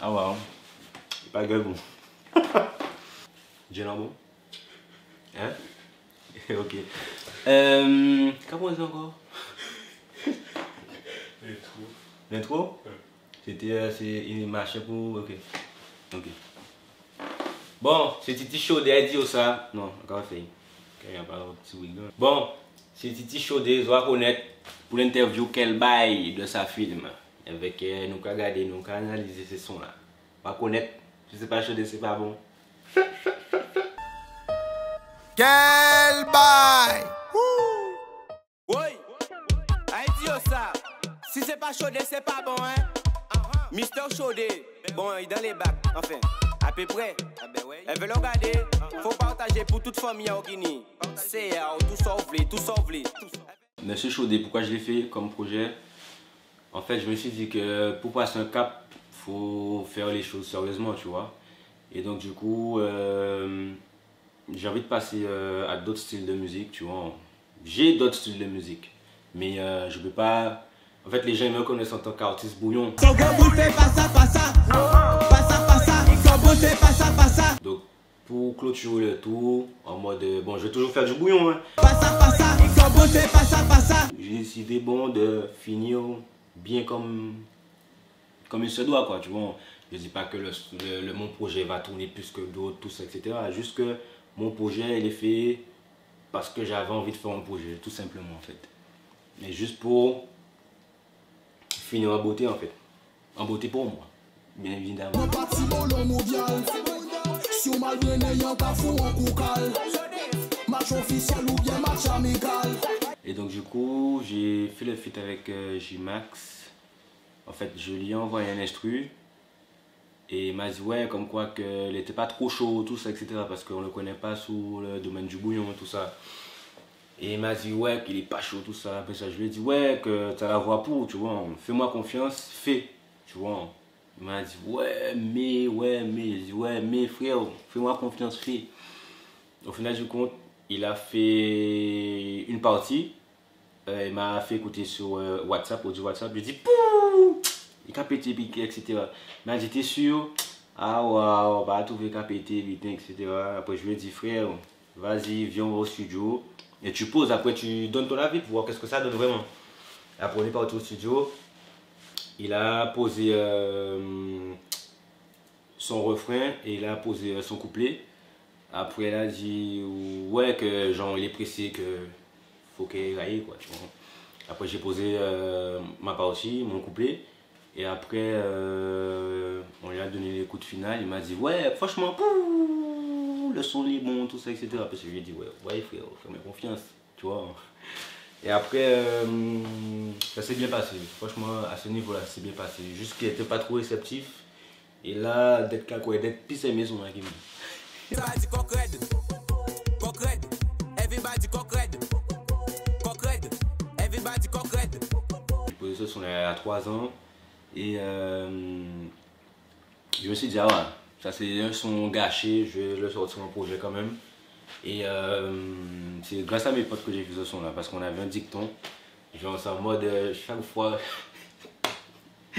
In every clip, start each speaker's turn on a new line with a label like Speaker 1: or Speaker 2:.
Speaker 1: Awa ou. E pa gwe bon. Djenan bon? He? Ok. Kapon zan kon?
Speaker 2: L'intro.
Speaker 1: L'intro? Sete se inache pou... Ok. Ok. Bon, se titi chode non, a di yo sa. Non, akwa fey. Kè yon pala wot si wig don. Bon, se titi chode zwa konet pou l'interview kel bay de sa film. Avec euh, nous qu'à regarder, nous qu'à analyser ces sons là. Pas connaître, je sais pas Chaudet, c'est pas bon.
Speaker 3: Quel bail
Speaker 4: Oui, yo ça. Si c'est pas chaudé, c'est pas bon, hein. Mister Chaudé, bon, il est dans les bacs, enfin, à peu près. Elle veut le regarder, faut partager pour toute famille au Guinée. C'est euh, tout sauvé, tout sauvé.
Speaker 1: Monsieur Chaudet, pourquoi je l'ai fait comme projet? En fait, je me suis dit que pour passer un cap, faut faire les choses sérieusement, tu vois. Et donc, du coup, euh, j'ai envie de passer euh, à d'autres styles de musique, tu vois. J'ai d'autres styles de musique, mais euh, je peux pas. En fait, les gens me connaissent en tant qu'artiste bouillon. Donc, pour clôturer le tout, en mode. euh, bon, je vais toujours faire du bouillon, hein. J'ai décidé bon de finir bien comme comme il se doit quoi tu vois. Je dis pas que le, mon projet va tourner plus que d'autres tout ça etc juste que mon projet il est fait parce que j'avais envie de faire un projet tout simplement en fait. Mais juste pour finir en beauté en fait. En beauté pour moi bien évidemment Et donc du coup, j'ai fait le feat avec euh, J-Max. En fait, je lui ai envoyé un instru. Et il m'a dit ouais, comme quoi qu'il n'était pas trop chaud, tout ça, etc. Parce qu'on ne le connaît pas sous le domaine du bouillon, tout ça. Et il m'a dit ouais, qu'il est pas chaud, tout ça. Après ça, je lui ai dit ouais, que tu as la voix pour, tu vois. Fais-moi confiance, fais, tu vois. Il m'a dit ouais, mais, ouais, mais. J'ai dit ouais, mais frère, fais-moi confiance, fais. Au final du compte, il a fait une partie. Euh, il m'a fait écouter sur euh, WhatsApp, audio WhatsApp. J'ai dit pouh Il a pété, etc. Mais j'étais sûr, ah waouh, on va trouver putain, etc. Après, je lui ai dit, frère, vas-y, viens au studio. Et tu poses, après, tu donnes ton avis pour voir qu'est-ce que ça donne vraiment. Après, on est parti au studio. Il a posé euh, son refrain et il a posé euh, son couplet. Après, elle a dit ouais, que genre, il est pressé, que faut qu'il aille, quoi, tu vois. Après, j'ai posé euh, ma partie, mon couplet. Et après, euh, on lui a donné les coups de finale. Il m'a dit ouais, franchement, pouh, le son est bon, tout ça, etc. Parce que je lui ai dit ouais, ouais, frère, fais-moi confiance, tu vois. Et après, euh, ça s'est bien passé. Franchement, à ce niveau-là, ça s'est bien passé. Juste qu'il n'était pas trop réceptif. Et là, d'être cacoué, d'être pissé maison, là, Il y a 3 ans et euh, je me suis dit, ah ouais, ça c'est un son gâché, je vais le sortir en projet quand même. Et euh, c'est grâce à mes potes que j'ai fait ce son là parce qu'on avait un dicton. Genre, c'est en mode euh, chaque fois,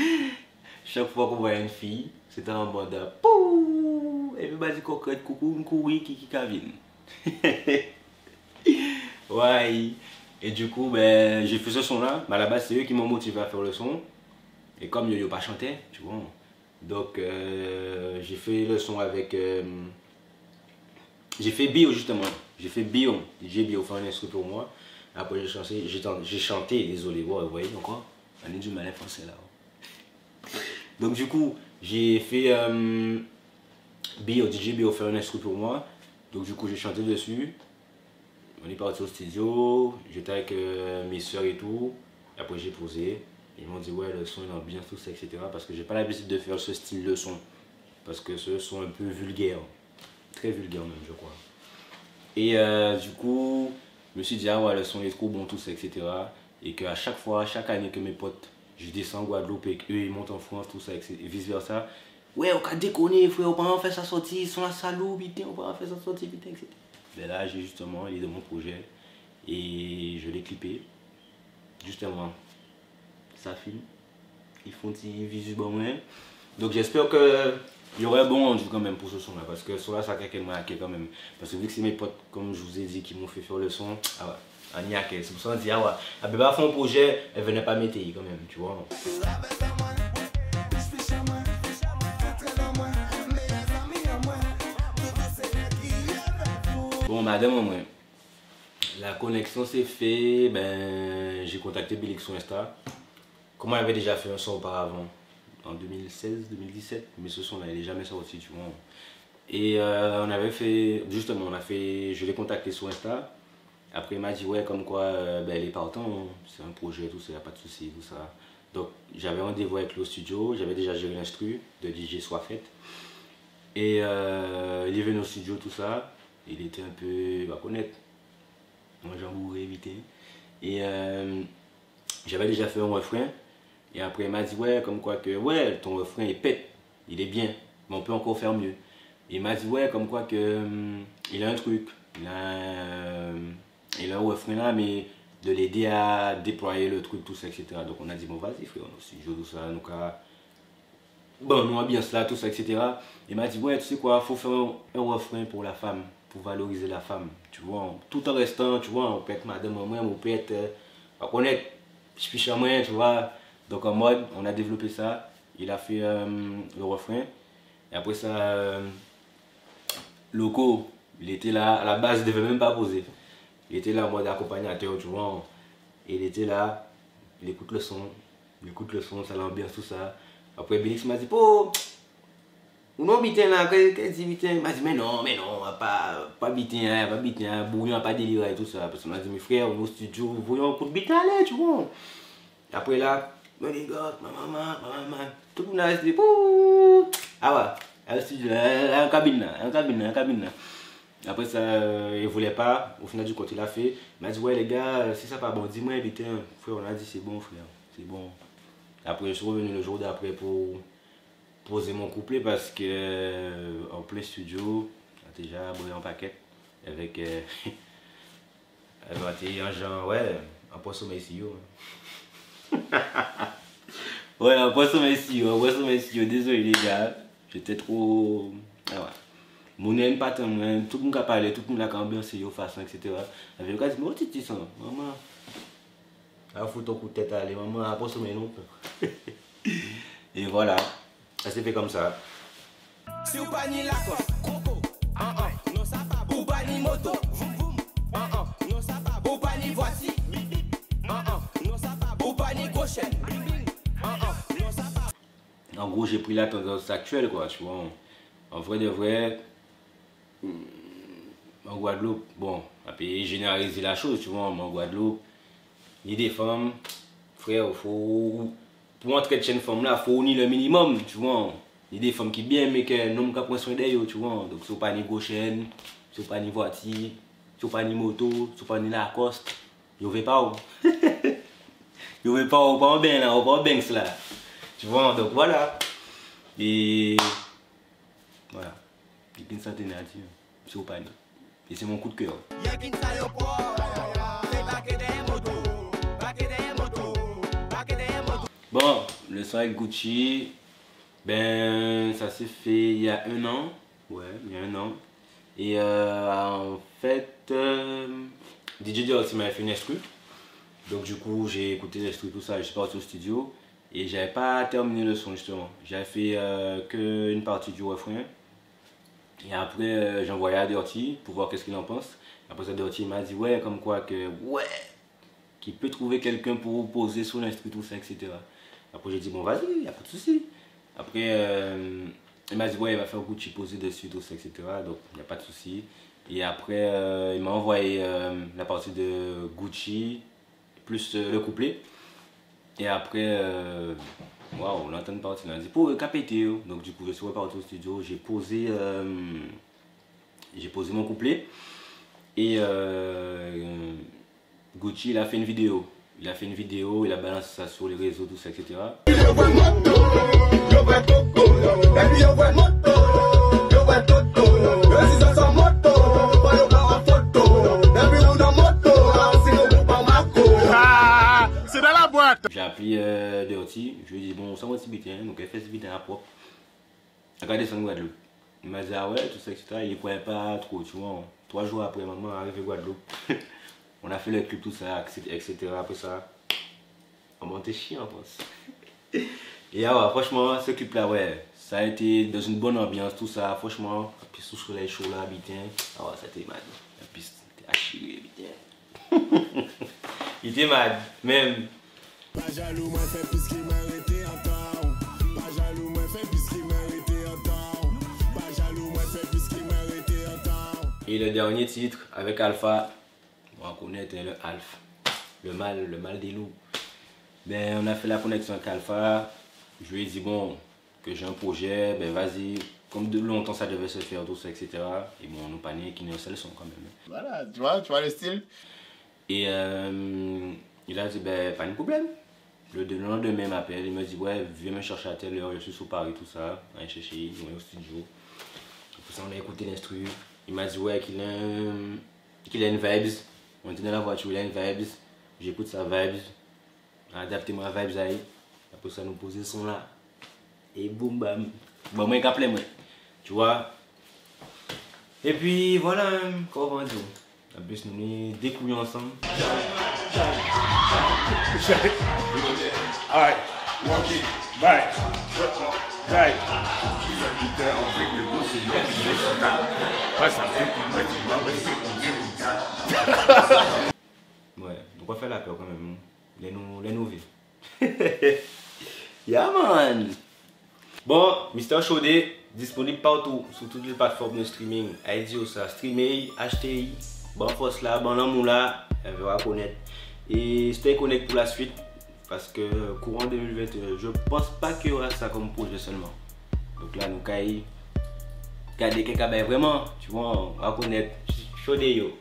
Speaker 1: chaque fois qu'on voyait une fille, c'était en mode Pouh, everybody coquette, coucou, coucou, kiki, kavin. Ouais. Et du coup, ben, j'ai fait ce son-là. Mais à la base, c'est eux qui m'ont motivé à faire le son. Et comme Yo-Yo pas chanté, tu vois. Donc, euh, j'ai fait le son avec. euh, j'ai fait Bio justement. J'ai fait Bio. DJ Bio fait un instru pour moi. Après, j'ai chanté, j'ai j'ai chanté, désolé, vous voyez encore. On est du malin français là. Donc, du coup, j'ai fait. euh, Bio, DJ Bio fait un instru pour moi. Donc, du coup, j'ai chanté dessus. On est parti au studio, j'étais avec euh, mes soeurs et tout. Après j'ai posé. Ils m'ont dit ouais le son bien tout ça etc. Parce que j'ai pas l'habitude de faire ce style de son. Parce que ce son un peu vulgaire. Très vulgaire même je crois. Et euh, du coup, je me suis dit ah ouais le son est trop bon tout ça etc. Et qu'à chaque fois, chaque année que mes potes, je descends en Guadeloupe et qu'eux ils montent en France tout ça et vice versa. Ouais on va déconner frère, on va en faire sa sortie, ils sont la salaud, putain, on va en faire sa sortie, putain, etc. Mais là, j'ai justement l'idée de mon projet et je l'ai clippé. Justement, ça filme. ils font petit visu ouais. Donc j'espère que il y aurait un bon rendu quand même pour ce son là parce que ce son là ça quelqu'un m'a hacké quand même parce que vu que c'est mes potes comme je vous ai dit qui m'ont fait faire le son ah ouais c'est pour ça qu'on dit ah ouais elle peut pas faire un projet elle venait pas mettre quand même tu vois Bon, madame, la connexion s'est fait, ben, j'ai contacté Bélix sur Insta. Comme on avait déjà fait un son auparavant, en 2016, 2017, mais ce son-là, il n'est jamais sorti, tu vois. Et euh, on avait fait, justement, on a fait, je l'ai contacté sur Insta. Après, il m'a dit, ouais, comme quoi, euh, ben, elle est partant, c'est un projet, tout ça, il a pas de souci, tout ça. Donc, j'avais rendez-vous avec le studio, j'avais déjà géré l'instru de DJ Soit Faite. Et euh, il est venu au studio, tout ça. Il était un peu, va connaître, moi j'en voulais éviter. Et j'avais déjà fait un refrain. Et après, il m'a dit, ouais, comme quoi que, ouais, ton refrain, il pète, il est bien, mais on peut encore faire mieux. il m'a dit, ouais, comme quoi que, hum, il a un truc, il a un, il a un refrain là, mais de l'aider à déployer le truc, tout ça, etc. Donc on a dit, bon, vas-y, frère, si je tout ça, nous, bon, nous, bien cela, tout ça, etc. Il m'a dit, ouais, tu sais quoi, faut faire un, refrain pour la femme, pour valoriser la femme, tu vois, tout en restant, tu vois, on peut être madame, on peut être, euh, on connaître, je suis moi, tu vois, donc en mode, on a développé ça. Il a fait euh, le refrain. Et après ça, euh, Loco, il était là. À la base, il devait même pas poser. Il était là en mode accompagnateur, tu vois. il était là. Il écoute le son. Il écoute le son, ça l'ambiance, tout ça. Après, Bélix m'a dit, oh, ou non, bitin là, dit Il m'a dit, mais non, mais non, pas, pas bitin, hein, pas bouillon, pas délire et tout ça. Parce qu'on m'a dit, mes frères, au studio, voyons, coup de allez, tu vois. Après là, me ma maman, ma maman, tout le monde a resté, pouh Ah ouais, elle studio, en cabine là, en cabine, en cabine là. Après ça, euh, il voulait pas, au final du côté il a fait. Il m'a dit, ouais les gars, si ça pas bon, dis-moi, putain. Frère, on a dit, c'est bon frère, c'est bon. Après, je suis revenu le jour d'après pour poser mon couplet parce que euh, en plein studio, déjà brûlé en paquet avec. Euh, un genre, ouais, un poisson yo. ouais, poisson merci, poisson merci, désolé les gars. J'étais trop. Ah ouais. Mon n'aime pas tant, tout le monde a parlé, tout le monde a ambiancé, yo façon, etc. Avec le gars dit, mais où tu ça, maman Ah, faut ton coup de tête aller, maman, à pas sommeil non? Et voilà, ça s'est fait comme ça. Si vous pas ni la coco, non ça pas, ou pas ni moto, non ça pas, ou pas ni voiture. En gros, j'ai pris la tendance actuelle, quoi, tu vois. En vrai de vrai, hmm, en Guadeloupe, bon, on peut généraliser la chose, tu vois, en Guadeloupe, a des femmes, frère, faut, pour entrer chez une femme là, il faut unir le minimum, tu vois. Il y a des femmes qui bien, mais qu'un homme qui prend soin d'elles, tu vois. Donc, c'est pas ni chaîne, c'est pas ni voiture, c'est pas ni moto, c'est pas ni Lacoste, je vais pas. Je vais pas au pas bien là, au pas bien là. Tu vois, donc voilà. Et voilà. J'ai une centaine à. C'est au panier. Et c'est mon coup de cœur. Bon, le son avec Gucci, ben ça s'est fait il y a un an. Ouais, il y a un an. Et euh, en fait, euh, DJ aussi m'a fait une exclu. Donc du coup, j'ai écouté les trucs, tout ça, je suis parti au studio. Et j'avais pas terminé le son justement. J'avais fait euh, que une partie du refrain. Et après, envoyé à Dirty pour voir qu'est-ce qu'il en pense. Après ça, Dirty m'a dit, ouais, comme quoi que, ouais, qu'il peut trouver quelqu'un pour poser sur l'instru, tout ça, etc. Après, j'ai dit, bon, vas-y, il n'y a pas de souci. Après, euh, il m'a dit, ouais, il va faire Gucci poser dessus, tout etc. Donc, il n'y a pas de souci. Et après, il m'a envoyé la partie de Gucci, plus euh, le couplet. Et après, euh, waouh, l'entend partie, on a dit pour capéter. Donc du coup, je suis reparti au studio, j'ai posé, euh, j'ai posé mon couplet. Et Gucci, il a fait une vidéo. Il a fait une vidéo, il a balancé ça sur les réseaux, tout ça, etc. J'ai appelé euh, Dirty, je lui ai dit, bon, ça va être bien, donc elle fait ce vidéo à propre. Regardez son Guadeloupe. Il m'a dit, ah ouais, tout ça, etc. Il ne croyait pas trop, tu vois. Trois jours après, maman est arrivée à Guadeloupe. on a fait le clip, tout ça, etc. Après ça, on montait chiant, je pense. Et ah ouais, franchement, ce clip-là, ouais, ça a été dans une bonne ambiance, tout ça, franchement. Puis sous le soleil chaud là, bien. Ah ouais, ça a été mal. La piste était achillée, bien. Il était mal, même.
Speaker 3: Pas jaloux, moi fait plus qu'il méritait en temps. Pas jaloux, moi fait plus qu'il méritait en temps. Pas jaloux, moi fait plus qu'il méritait en temps.
Speaker 1: Et le dernier titre avec Alpha, on connaît le Alpha, le mal, le mal des loups. Ben, on a fait la connexion avec Alpha. Je lui ai dit, bon, que j'ai un projet, ben vas-y. Comme de longtemps ça devait se faire, tout ça, etc. Et bon, nous panique, qui ne seul son quand même.
Speaker 2: Voilà, tu vois, tu vois le style
Speaker 1: Et euh, il a dit, ben, pas de problème. Le lendemain, il m'appelle, il me dit, ouais, viens me chercher à telle heure, je suis sur Paris, tout ça. On a cherché, on est au studio. Pour ça, on a écouté l'instru. Il m'a dit, ouais, qu'il a, qu'il a une vibes. On était dans la voiture, il a une vibes. J'écoute sa vibes. Adapté ma vibes à elle. Après ça, nous poser son là. Et boum bam. Bon, moi, appelé moi. Tu vois? Et puis, voilà, comment dire. En plus, nous nous découvrir ensemble.
Speaker 5: Alright, walk it. Right. Ouais, ça fait
Speaker 1: Ouais, donc on faire la peur quand même. Les, nou les nouvelles. yeah! Bon, Mr. Chaudé, disponible partout, sur toutes les plateformes de streaming. IDO ça, streamer, HTI, bon force là, bon amour là, elle va connaître. Et stay connect pour la suite, parce que courant 2021, je pense pas qu'il y aura ça comme projet seulement. Donc là, nous caillons, garder quelqu'un, vraiment, tu vois, on va connaître Chaudé yo.